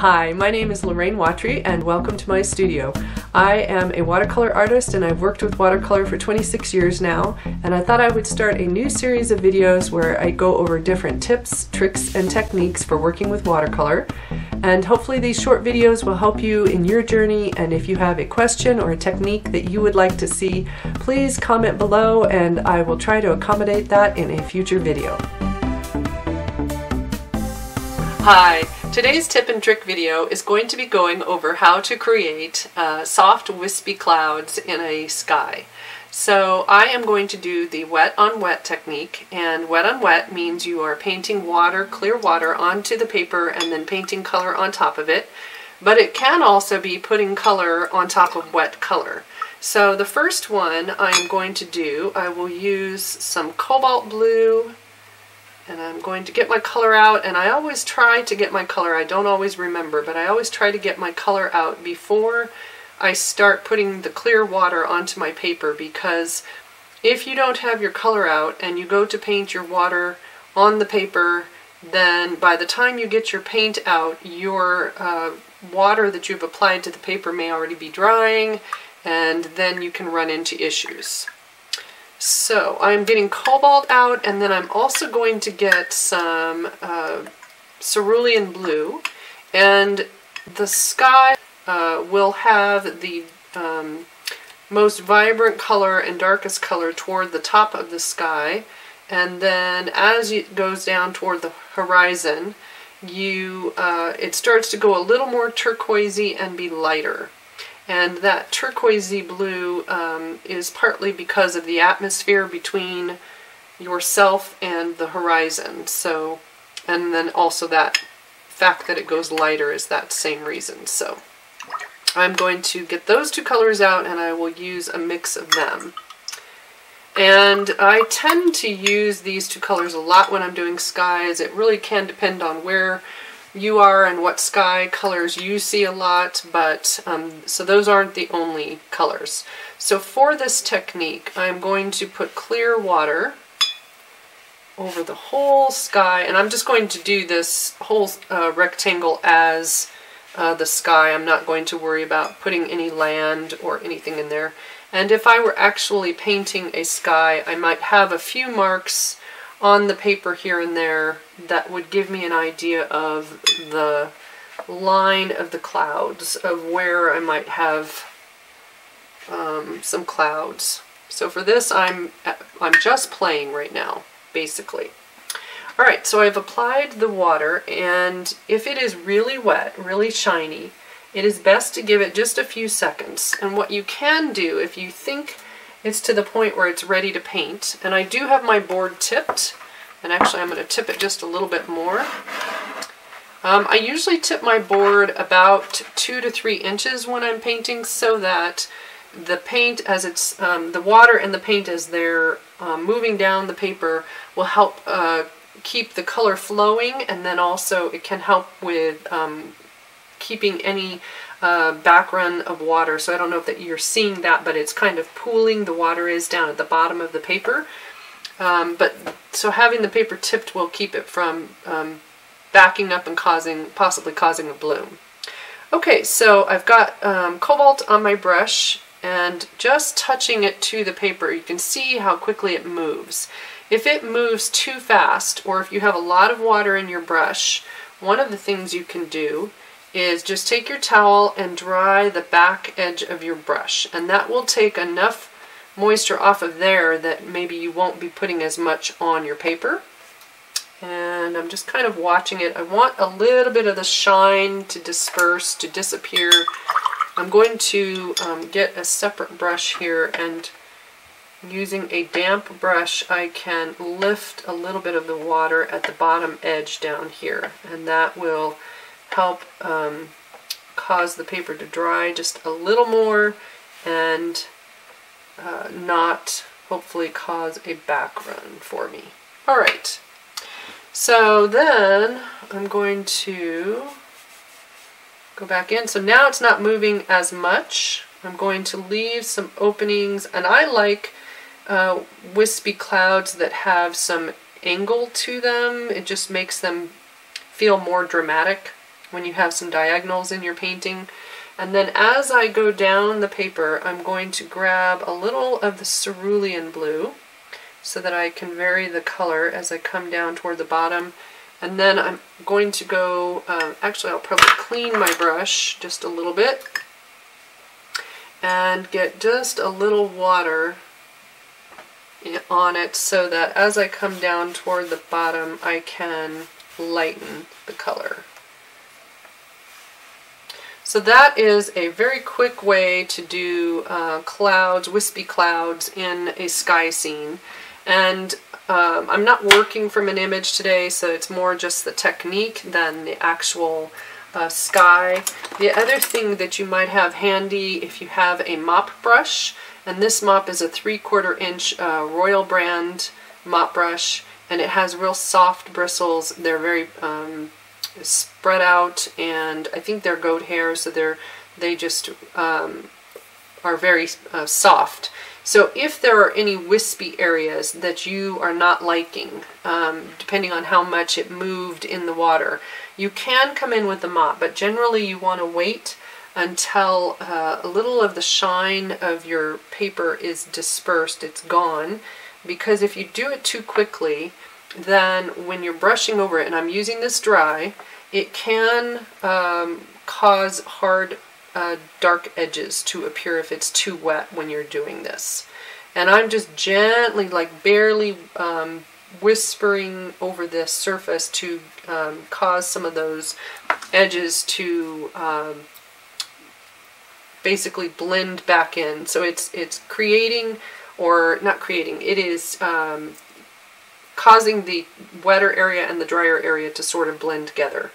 Hi, my name is Lorraine Watry and welcome to my studio. I am a watercolor artist and I've worked with watercolor for 26 years now and I thought I would start a new series of videos where I go over different tips, tricks, and techniques for working with watercolor. And hopefully these short videos will help you in your journey and if you have a question or a technique that you would like to see, please comment below and I will try to accommodate that in a future video. Hi, today's tip and trick video is going to be going over how to create uh, soft wispy clouds in a sky. So I am going to do the wet on wet technique and wet on wet means you are painting water, clear water onto the paper and then painting color on top of it. But it can also be putting color on top of wet color. So the first one I'm going to do, I will use some cobalt blue and I'm going to get my color out and I always try to get my color, I don't always remember, but I always try to get my color out before I start putting the clear water onto my paper because if you don't have your color out and you go to paint your water on the paper, then by the time you get your paint out, your uh, water that you've applied to the paper may already be drying and then you can run into issues. So I'm getting cobalt out and then I'm also going to get some uh, cerulean blue. And the sky uh, will have the um, most vibrant color and darkest color toward the top of the sky. And then as it goes down toward the horizon you uh, it starts to go a little more turquoisey and be lighter and that turquoisey blue um, is partly because of the atmosphere between yourself and the horizon. So, and then also that fact that it goes lighter is that same reason. So I'm going to get those two colors out and I will use a mix of them. And I tend to use these two colors a lot when I'm doing skies. It really can depend on where you are and what sky colors you see a lot, but um, so those aren't the only colors. So for this technique, I'm going to put clear water over the whole sky, and I'm just going to do this whole uh, rectangle as uh, the sky. I'm not going to worry about putting any land or anything in there. And if I were actually painting a sky, I might have a few marks on the paper here and there that would give me an idea of the line of the clouds, of where I might have um, some clouds. So for this, I'm, I'm just playing right now, basically. Alright, so I've applied the water, and if it is really wet, really shiny, it is best to give it just a few seconds. And what you can do, if you think it's to the point where it's ready to paint. And I do have my board tipped, and actually I'm going to tip it just a little bit more. Um, I usually tip my board about two to three inches when I'm painting so that the paint as it's, um, the water and the paint as they're um, moving down the paper will help uh, keep the color flowing and then also it can help with um, keeping any uh, background of water. So I don't know if that you're seeing that, but it's kind of pooling. The water is down at the bottom of the paper. Um, but so having the paper tipped will keep it from um, backing up and causing, possibly causing a bloom. Okay, so I've got um, cobalt on my brush and just touching it to the paper, you can see how quickly it moves. If it moves too fast, or if you have a lot of water in your brush, one of the things you can do is just take your towel and dry the back edge of your brush and that will take enough moisture off of there that maybe you won't be putting as much on your paper and I'm just kind of watching it. I want a little bit of the shine to disperse, to disappear. I'm going to um, get a separate brush here and using a damp brush I can lift a little bit of the water at the bottom edge down here and that will help um, cause the paper to dry just a little more and uh, not hopefully cause a back run for me. Alright, so then I'm going to go back in. So now it's not moving as much. I'm going to leave some openings and I like uh, wispy clouds that have some angle to them. It just makes them feel more dramatic when you have some diagonals in your painting. And then as I go down the paper, I'm going to grab a little of the cerulean blue so that I can vary the color as I come down toward the bottom. And then I'm going to go, uh, actually I'll probably clean my brush just a little bit and get just a little water on it so that as I come down toward the bottom I can lighten the color. So that is a very quick way to do uh, clouds, wispy clouds in a sky scene. And um, I'm not working from an image today, so it's more just the technique than the actual uh, sky. The other thing that you might have handy if you have a mop brush, and this mop is a three quarter inch uh, Royal brand mop brush, and it has real soft bristles. They're very um, spread out and I think they're goat hair so they're they just um, are very uh, soft. So if there are any wispy areas that you are not liking, um, depending on how much it moved in the water, you can come in with the mop, but generally you want to wait until uh, a little of the shine of your paper is dispersed, it's gone, because if you do it too quickly, then when you're brushing over it, and I'm using this dry, it can um, cause hard uh, dark edges to appear if it's too wet when you're doing this. And I'm just gently, like barely um, whispering over this surface to um, cause some of those edges to um, basically blend back in. So it's it's creating, or not creating, it is um, causing the wetter area and the drier area to sort of blend together.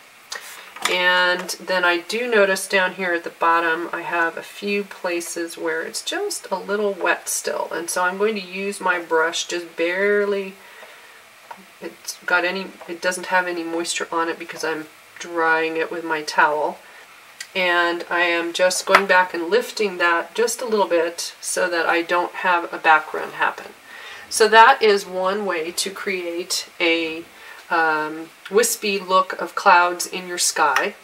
And then I do notice down here at the bottom I have a few places where it's just a little wet still. And so I'm going to use my brush just barely, it's got any, it doesn't have any moisture on it because I'm drying it with my towel. And I am just going back and lifting that just a little bit so that I don't have a back run happen. So that is one way to create a um, wispy look of clouds in your sky.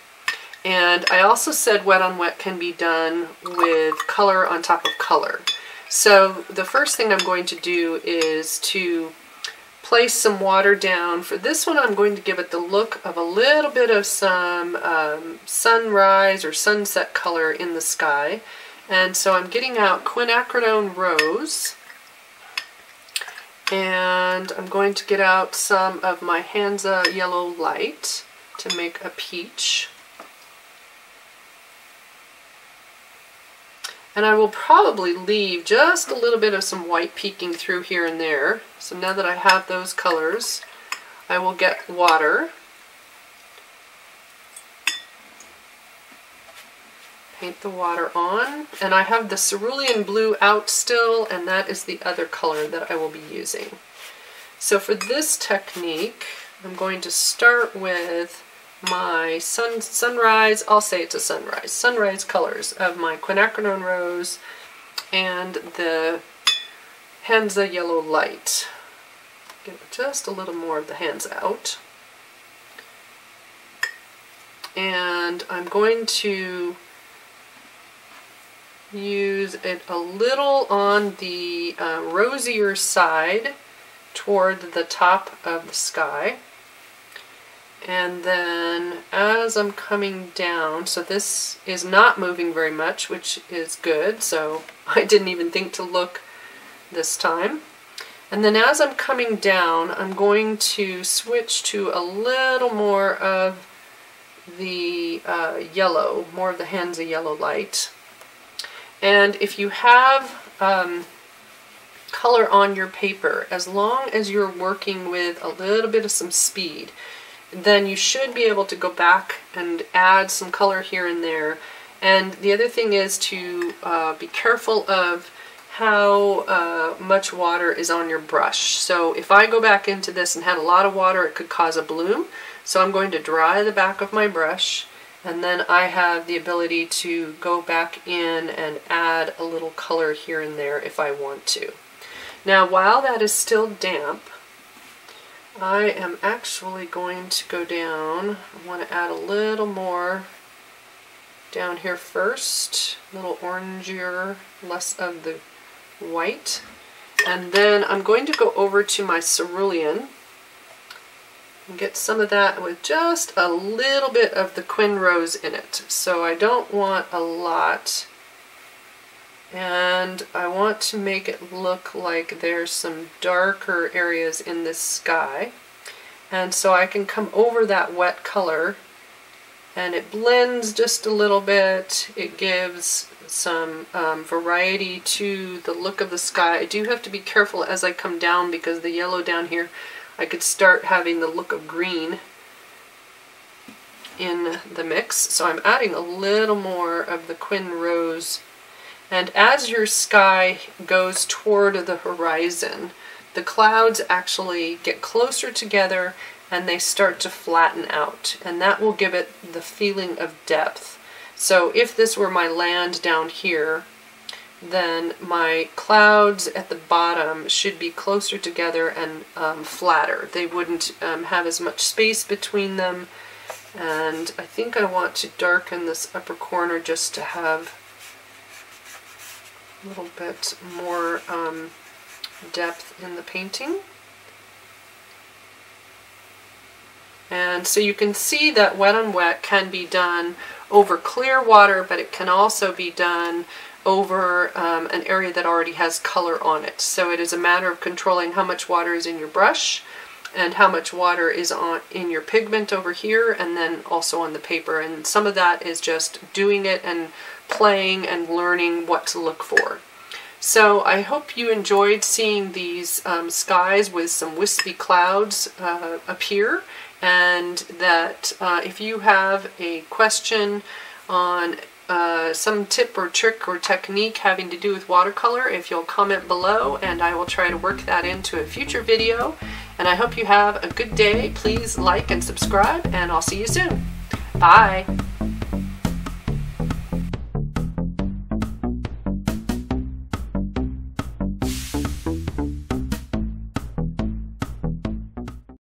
And I also said wet on wet can be done with color on top of color. So the first thing I'm going to do is to place some water down. For this one I'm going to give it the look of a little bit of some um, sunrise or sunset color in the sky. And so I'm getting out quinacridone rose and I'm going to get out some of my Hansa Yellow Light to make a peach. And I will probably leave just a little bit of some white peeking through here and there. So now that I have those colors, I will get water paint the water on. And I have the cerulean blue out still, and that is the other color that I will be using. So for this technique, I'm going to start with my sun sunrise, I'll say it's a sunrise, sunrise colors of my quinacridone rose and the Hansa yellow light. Get just a little more of the Hansa out. And I'm going to use it a little on the uh, rosier side toward the top of the sky. And then as I'm coming down, so this is not moving very much, which is good, so I didn't even think to look this time. And then as I'm coming down, I'm going to switch to a little more of the uh, yellow, more of the Hansa yellow light. And if you have um, color on your paper, as long as you're working with a little bit of some speed, then you should be able to go back and add some color here and there. And the other thing is to uh, be careful of how uh, much water is on your brush. So if I go back into this and had a lot of water, it could cause a bloom. So I'm going to dry the back of my brush and then I have the ability to go back in and add a little color here and there if I want to. Now while that is still damp, I am actually going to go down. I want to add a little more down here first. A little orangier, less of the white. And then I'm going to go over to my cerulean and get some of that with just a little bit of the Quin Rose in it. So I don't want a lot. And I want to make it look like there's some darker areas in this sky. And so I can come over that wet color and it blends just a little bit. It gives some um, variety to the look of the sky. I do have to be careful as I come down because the yellow down here, I could start having the look of green in the mix. So I'm adding a little more of the Quin Rose. And as your sky goes toward the horizon, the clouds actually get closer together and they start to flatten out and that will give it the feeling of depth. So if this were my land down here, then my clouds at the bottom should be closer together and um, flatter. They wouldn't um, have as much space between them. And I think I want to darken this upper corner just to have a little bit more um, depth in the painting. And so you can see that wet on wet can be done over clear water, but it can also be done over um, an area that already has color on it. So it is a matter of controlling how much water is in your brush and how much water is on in your pigment over here and then also on the paper and some of that is just doing it and playing and learning what to look for. So I hope you enjoyed seeing these um, skies with some wispy clouds uh, appear and that uh, if you have a question on uh, some tip or trick or technique having to do with watercolor, if you'll comment below and I will try to work that into a future video. And I hope you have a good day. Please like and subscribe and I'll see you soon. Bye.